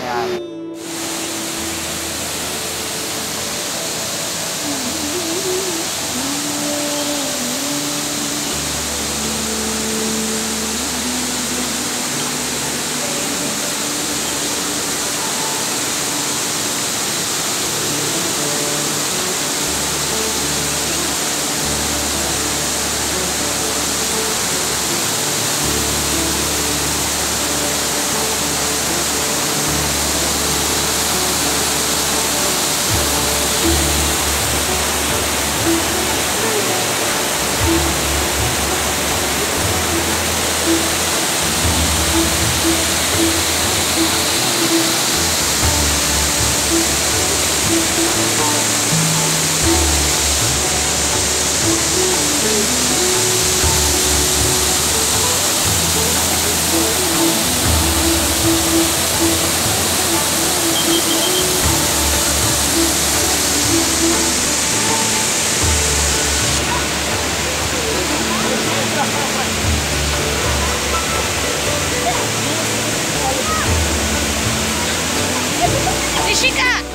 Yeah. しか